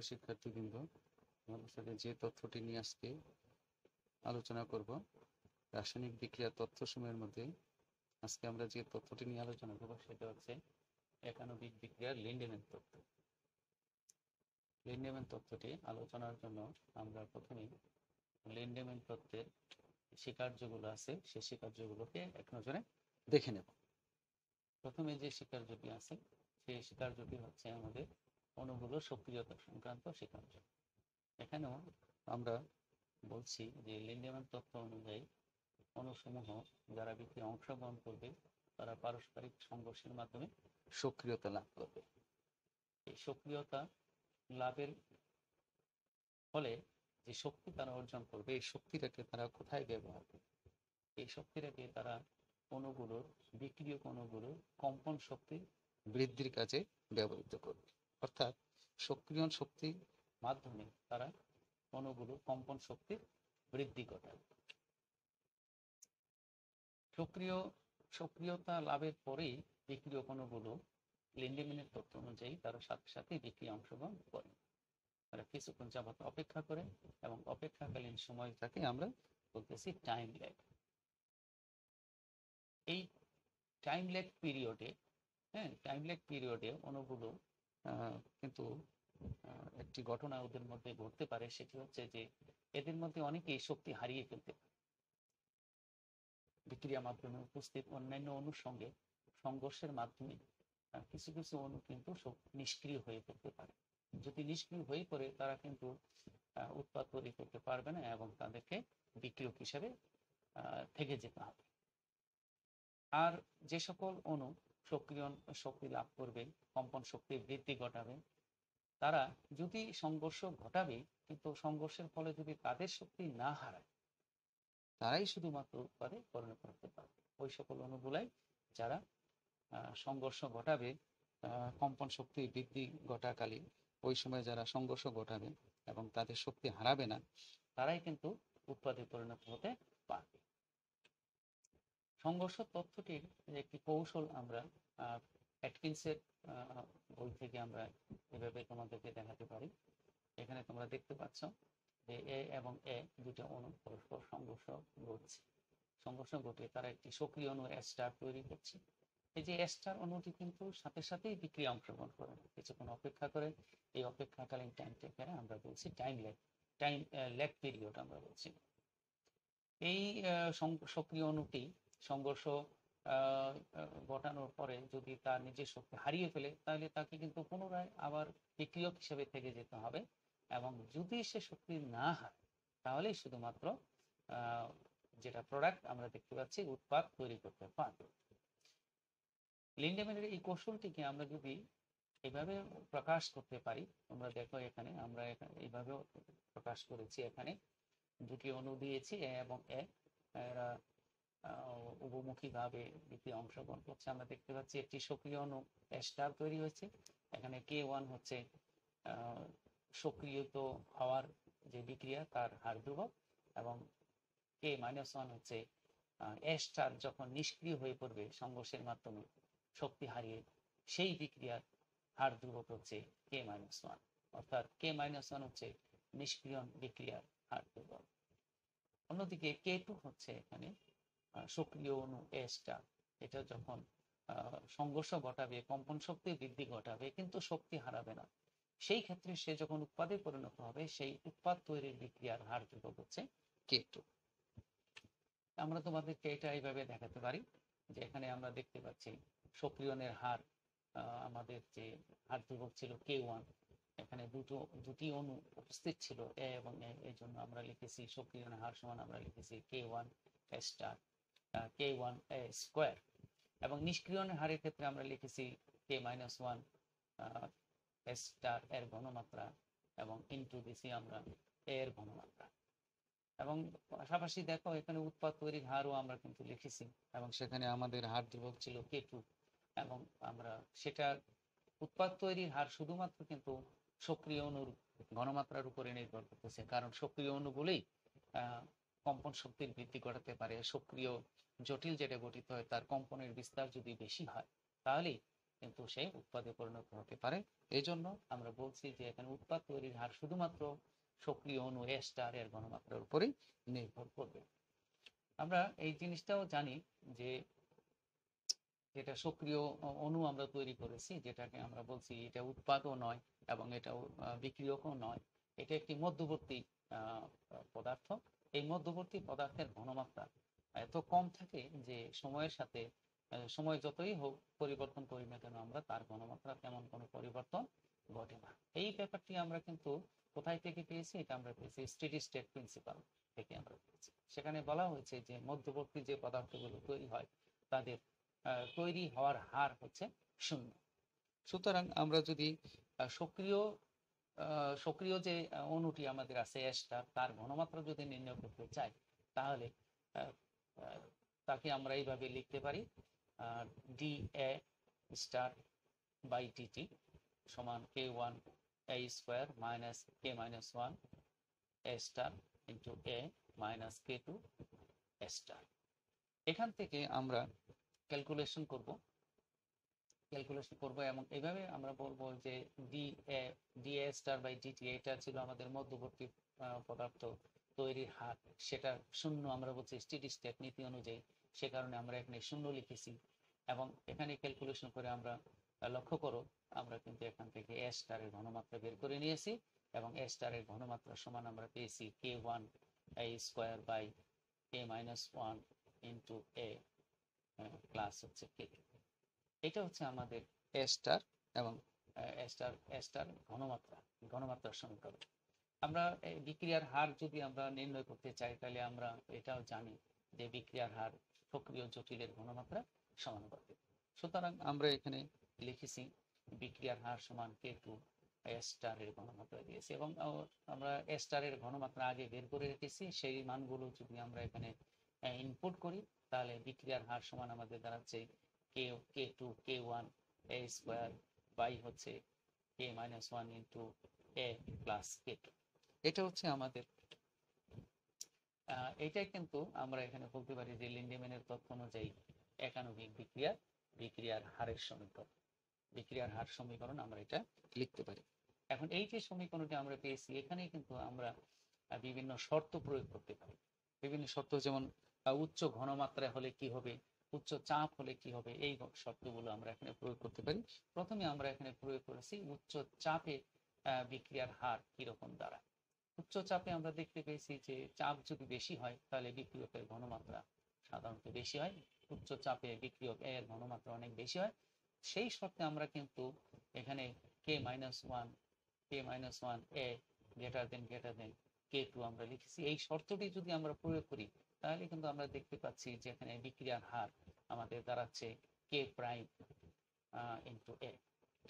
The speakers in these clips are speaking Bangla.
প্রিয় শিক্ষার্থীবৃন্দ আমাদের সাথে যে তথ্যটি নিয়ে আজকে আলোচনা করব, রাসায়নিক বিক্রিয়ার তথ্যসমূহের মধ্যে আজকে আমরা যে তথ্যটি নিয়ে আলোচনা করব সেটা হচ্ছে একানবিক বিক্রিয়ার লিন্ডেম্যান তত্ত্ব লিন্ডেম্যান তত্ত্বটি আলোচনার জন্য আমরা প্রথমে লিন্ডেম্যান তত্ত্বের স্বীকার্যগুলো আছে, সেই স্বীকার্যগুলোকে এক নজরে দেখে নেব। প্রথমে যে স্বীকার্যটি আছে, সেই স্বীকার্যটি হচ্ছে আমাদের অণুগুলো সক্রিয়তা সংক্রান্ত স্বীকার্য এখানেও আমরা বলছি যে লিন্ডেম্যান তত্ত্ব অনুযায়ী অণুসমূহ যারা বিক্রিয়া অংশগ্রহণ করবে, তারা পারস্পরিক সংঘর্ষের মাধ্যমে সক্রিয়তা লাভ করবে। এই সক্রিয়তা লাভের ফলে যে শক্তি তারা অর্জন করবে, এই শক্তিটাকে তারা কোথায় ব্যবহার করবে? এই শক্তিটাকে তারা অণুগুলোর বিক্রিয়ক অণুগুলোর কম্পন শক্তি বৃদ্ধির কাজে ব্যবহৃত করবে। অর্থাৎ সক্রিয়ণ শক্তির মাধ্যমে তারা অণুগুলোর কম্পন শক্তির বৃদ্ধি ঘটাবে সক্রিয় সক্রিয়তা লাভের পরেই বিক্রিয়ক অণুগুলো লিন্ডেম্যানের তথ্য অনুযায়ী তারা সাথে সাথে বিক্রিয়া অংশগ্রহণ করে। তারা কিছুক্ষণ যাবত অপেক্ষা করে এবং অপেক্ষাকালীন সময়টাকে আমরা বলতেছি টাইম ল্যাগ এই টাইম ল্যাগ পিরিয়ডে হ্যাঁ টাইম ল্যাগ পিরিয়ডে অণুগুলো আহ, কিন্তু একটি ঘটনা ওদের মধ্যে ঘটতে পারে, সেটি হচ্ছে যে এদের মধ্যে অনেকেই শক্তি হারিয়ে ফেলতে পারে। বিক্রিয়া মাধ্যমে উপস্থিত অন্যান্য অণুর সঙ্গে সংঘর্ষের মাধ্যমে কিছু কিছু অণু কিন্তু নিষ্ক্রিয় হয়ে পড়তে পারে। যদি নিষ্ক্রিয় হয়ে পড়ে, তারা কিন্তু উৎপাদ তৈরি করতে পারবে না এবং তাদেরকে বিক্রিয়ক হিসেবে থেকে যেতে হবে। আর যে সকল অণু সক্রিয় শক্তি লাভ করবে, কম্পন শক্তি বৃদ্ধি ঘটাবে। তারা যদি সংঘর্ষ ঘটাবে, কিন্তু সংঘর্ষের ফলে যদি তাদের শক্তি না হারায়, তারাই শুধুমাত্র উৎপাদে পরিণত হতে পারবে। ওই সকল অনুগুলাই যারা সংঘর্ষ ঘটাবে কম্পন শক্তি বৃদ্ধি ঘটাকালীন, ওই সময় যারা সংঘর্ষ ঘটাবে এবং তাদের শক্তি হারাবে না, তারাই কিন্তু উৎপাদে পরিণত হতে পারবে। সংঘর্ষ তথ্যটির একটি কৌশল আমরা অ্যাটকিন্সের বই থেকে আমরা এভাবে তোমাদেরকে দেখাতে পারি। এখানে তোমরা দেখতে পাচ্ছ যে এ এবং এ দুটো অণু পরস্পর সংঘর্ষ ঘটছে। সংঘর্ষ ঘটে, তারা একটি সক্রিয় অণু স্টার তৈরি করছে। এই যে স্টার অণুটি কিন্তু সাথে সাথেই বিক্রিয়া অংশগ্রহণ করে। না। কিছুক্ষণ অপেক্ষা করে, এই অপেক্ষাকালীন টাইম টাইমটাকে আমরা বলছি time lag time lag period আমরা বলছি। এই সক্রিয় অণুটি সংঘর্ষ ঘটানোর পরে যদি তার নিজের শক্তি হারিয়ে ফেলে, তাহলে তাকে কিন্তু পুনরায় আবার বিক্রিয়ক হিসেবে থেকে যেতে হবে। এবং যদি সে শক্তি না হারায় তাহলেই শুধুমাত্র যেটা প্রোডাক্ট আমরা দেখতে পাচ্ছি, উৎপাদ তৈরি করতে পারবে লিন্ডেম্যানের এই কৌশলটিকে আমরা যদি এভাবে প্রকাশ করতে পারি, তোমরা দেখো এখানে, আমরা এইভাবেও প্রকাশ করেছি এখানে। দুটি অণু দিয়েছি, এ এবং এ। এরা উভমুখী ভাবে বিক্রিয়া অংশগ্রহণ করছে। আমরা দেখতে পাচ্ছি একটি সক্রিয় অণু স্টার তৈরি হয়েছে। এখানে কে ওয়ান হচ্ছে সক্রিয়ত হওয়ার যে বিক্রিয়া তার হার ধ্রুবক এবং কে মাইনাস ওয়ান হচ্ছে স্টার যখন নিষ্ক্রিয় হয়ে পড়বে সংঘর্ষের মাধ্যমে শক্তি হারিয়ে, সেই বিক্রিয়ার হার ধ্রুবক হচ্ছে কে মাইনাস ওয়ান অর্থাৎ কে মাইনাস ওয়ান হচ্ছে নিষ্ক্রিয় বিক্রিয়ার হার ধ্রুবক। অন্যদিকে কে টু হচ্ছে এখানে সক্রিয় অণু এ স্টার এটা যখন সংঘর্ষ ঘটাবে, কম্পন শক্তি বৃদ্ধি ঘটাবে, কিন্তু শক্তি হারাবে না। সেই ক্ষেত্রে সে যখন উৎপাদে পরিণত হবে, সেই উৎপাদ তৈরির বিক্রিয়ার হার ধ্রুবক হচ্ছে কে টু আমরা তোমাদেরকে এটা এইভাবে দেখাতে পারি যে এখানে আমরা দেখতে পাচ্ছি সক্রিয়নের হার আমাদের যে হার ধ্রুবক ছিল কে ওয়ান। এখানে দুটো, দুটি অণু উপস্থিত ছিল, এ এবং এ এই জন্য আমরা লিখেছি সক্রিয়নের হার সমান আমরা লিখেছি K one star. K one square এবং নিষ্ক্রিয়নের হারের ক্ষেত্রে আমরা লিখেছি কে মাইনাস ওয়ান স্টার এর ঘনমাত্রা এবং ইন্টু দিছি আমরা এর ঘনমাত্রা। এবং পাশাপাশি দেখো, এখানে উৎপাদ তৈরির হারও আমরা কিন্তু লিখেছি এবং সেখানে আমাদের হার ধ্রুবক ছিল কে টু এবং আমরা সেটা উৎপাদ তৈরির হার শুধুমাত্র কিন্তু সক্রিয় অণুর ঘনমাত্রার উপরে নির্ভর করতেছে। কারণ সক্রিয় অণুগুলোই কম্পন শক্তির বৃদ্ধি ঘটাতে পারে, সক্রিয়, জটিল যেটা গঠিত হয়, তার কম্পনের বিস্তার যদি বেশি হয় তাহলে কিন্তু সে উৎপাদে পরিণত হতে পারে। এই জন্য আমরা বলছি যে এখানে উৎপাদ তৈরির হার শুধুমাত্র সক্রিয় অণু এ স্টার এর ঘনমাত্রার উপরেই নির্ভর করবে। আমরা এই জিনিসটাও জানি যে যেটা সক্রিয় অ- অণু আমরা তৈরি করেছি, যেটাকে আমরা বলছি এটা উৎপাদও নয় এবং এটা বিক্রিয়কও নয়, এটা একটি মধ্যবর্তী পদার্থ। এই মধ্যবর্তী পদার্থের ঘনমাত্রা এত কম থাকে যে সময়ের সাথে সময় যতই হোক পরিবর্তন করি না কেন, আমরা তার ঘনমাত্রা তেমন কোনো পরিবর্তন ঘটে না। এই ব্যাপারটি আমরা কিন্তু কোথায় থেকে পেয়েছি? এটা আমরা পেয়েছি স্টেডি স্টেট প্রিন্সিপাল থেকে আমরা পেয়েছি। সেখানে বলা হয়েছে যে মধ্যবর্তী যে পদার্থগুলো তৈরি হয়, তাদের তৈরি হওয়ার হার হচ্ছে শূন্য। সুতরাং আমরা যদি সক্রিয় সক্রিয় যে অণুটি আমাদের আছে অ্যাশটা, তার ঘনমাত্রা যদি নির্ণয় করতে চাই, তাহলে তাকে আমরা এইভাবে লিখতে পারি D A star by T সমান K one A square minus K minus one A star into A minus K two A star এখান থেকে আমরা ক্যালকুলেশন করব। ক্যালকুলেশন করব এবং এইভাবে আমরা বলব যে D A D A star by DT এটা ছিল আমাদের মধ্যবর্তী পদার্থ তৈরির হার। সেটা শূন্য আমরা বলছি স্টেডি স্টেট নীতি অনুযায়ী। সে কারণে আমরা এখানে শূন্য লিখেছি। এবং এখানে ক্যালকুলেশন করে আমরা লক্ষ্য করো, আমরা কিন্তু এখান থেকে এ স্টারের ঘনমাত্রা বের করে নিয়েছি এবং এ স্টারের ঘনমাত্রা সমান আমরা পেয়েছি K one A square by A minus one into A plus হচ্ছে কে এটা হচ্ছে আমাদের স্টার এবং স্টার স্টার ঘনমাত্রা, ঘনমাত্রার সমীকরণ। আমরা বিক্রিয়ার হার যদি আমরা নির্ণয় করতে চাই, তাহলে আমরা এটাও জানি যে বিক্রিয়ার হার সক্রিয় জটিলের ঘনমাত্রা সমানুপাতিক। সুতরাং আমরা এখানে লিখেছি বিক্রিয়ার হার সমান কে টু স্টারের ঘনমাত্রা দিয়েছি এবং আমরা স্টারের ঘনমাত্রা আগে বের করে রেখেছি। সেই মানগুলো যদি আমরা এখানে ইনপুট করি, তাহলে বিক্রিয়ার হার সমান আমাদের দাঁড়াচ্ছে K two K one A square by হচ্ছে K minus one into A plus K two এটা হচ্ছে আমাদের এটাই কিন্তু আমরা এখানে বলতে পারি যে তথ্য অনুযায়ী একানবিক বিক্রিয়ার বিক্রিয়ার হারের সমীকরণ। বিক্রিয়ার হার সমীকরণ আমরা এটা লিখতে পারি। এখন এই যে সমীকরণটি আমরা পেয়েছি এখানে কিন্তু আমরা বিভিন্ন শর্ত প্রয়োগ করতে পারি। বিভিন্ন শর্ত যেমন উচ্চ ঘনমাত্রা হলে কি হবে? উচ্চ চাপ হলে কি হবে? এই শর্তগুলো আমরা এখানে প্রয়োগ করতে পারি। প্রথমে আমরা এখানে প্রয়োগ করেছি উচ্চ চাপে বিক্রিয়ার হার কীরকম দাঁড়ায়? উচ্চ চাপে আমরা দেখতে পেয়েছি যে চাপ যদি বেশি হয়, তাহলে বিক্রিয়কের ঘনমাত্রা সাধারণত বেশি হয়। উচ্চ চাপে বিক্রিয়ক এর ঘনমাত্রা অনেক বেশি হয়। সেই শর্তে আমরা কিন্তু এখানে K minus one K minus one A greater than greater than K two আমরা লিখেছি। এই শর্তটি যদি আমরা প্রয়োগ করি তাহলে কিন্তু আমরা দেখতে পাচ্ছি যে এখানে বিক্রিয়ার হার আমাদের দাঁড়াচ্ছে কে প্রাইম ইন্টু এ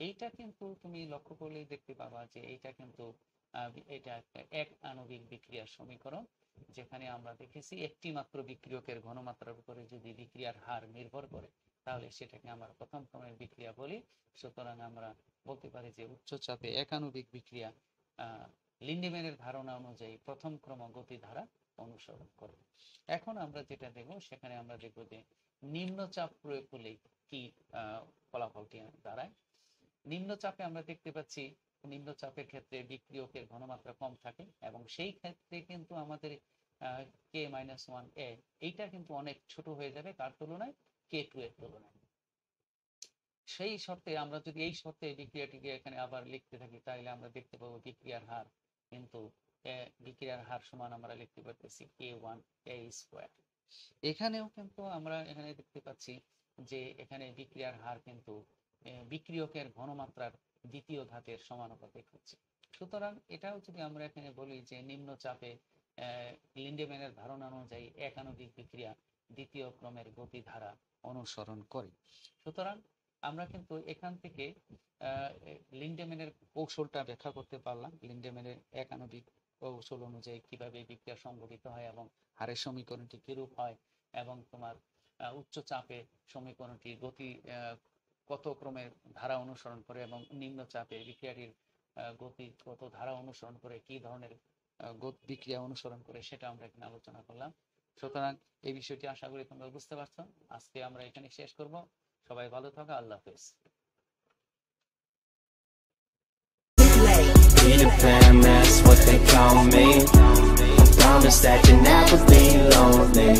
এইটা কিন্তু তুমি লক্ষ্য করলেই দেখতে পাবা যে এইটা কিন্তু এটা একটা এক আণবিক বিক্রিয়ার সমীকরণ যেখানে আমরা দেখেছি একটি মাত্র বিক্রিয়কের ঘনমাত্রার উপরে যদি বিক্রিয়ার হার নির্ভর করে তাহলে সেটাকে আমরা প্রথম ক্রমের বিক্রিয়া বলি। সুতরাং আমরা বলতে পারি যে উচ্চ চাপে একাণবিক বিক্রিয়া আহ, লিন্ডেম্যানের ধারণা অনুযায়ী প্রথম ক্রম গতিধারা অনুসরণ করে এখন আমরা যেটা দেখব, সেখানে আমরা দেখব যে নিম্নচাপ প্রয়োগ করলে কি ফলাফলটি দাঁড়ায়। নিম্নচাপে আমরা দেখতে পাচ্ছি, নিম্নচাপের ক্ষেত্রে বিক্রিয়কের ঘনমাত্রা কম থাকে এবং সেই ক্ষেত্রে কিন্তু আমাদের কে মাইনাস ওয়ান এ, এইটা কিন্তু অনেক ছোট হয়ে যাবে তার তুলনায় কে টু এর তুলনায়। সেই শর্তে আমরা যদি এই শর্তে বিক্রিয়াটিকে এখানে আবার লিখতে থাকি, তাহলে আমরা দেখতে পাবো বিক্রিয়ার হার কিন্তু বিক্রিয়ার হার সমান আমরা লিখতে পারতেছি কে ওয়ান এ স্কোয়ার এখানেও কিন্তু আমরা এখানে দেখতে পাচ্ছি যে এখানে বিক্রিয়ার হার কিন্তু বিক্রিয়কের ঘনমাত্রার দ্বিতীয় ধাপের সমানুপাতিক হচ্ছে সুতরাং এটাও যদি আমরা এখানে বলি যে নিম্ন চাপে লিন্ডেম্যানের ধারণা অনুযায়ী একানবিক বিক্রিয়া দ্বিতীয় ক্রমের গতিধারা অনুসরণ করে। সুতরাং আমরা কিন্তু এখান থেকে আহ, লিন্ডেম্যানের কৌশলটা ব্যাখ্যা করতে পারলাম। লিন্ডেম্যানের একানবিক কৌশল অনুযায়ী কীভাবে বিক্রিয়া সংঘটিত হয় এবং হারের সমীকরণটি কিরূপ হয় এবং তোমার উচ্চ চাপে সমীকরণটি গতি কত ক্রমের ধারা অনুসরণ করে এবং নিম্ন চাপে বিক্রিয়াটির গতি কত ধারা অনুসরণ করে কি ধরনের বিক্রিয়া অনুসরণ করে সেটা আমরা এখানে আলোচনা করলাম। সুতরাং এই বিষয়টি আশা করি তোমরা বুঝতে পারছ। আজকে আমরা এখানে শেষ করব। সবাই ভালো থাকা আল্লাহ হাফেজ। Promise that you'll never be lonely.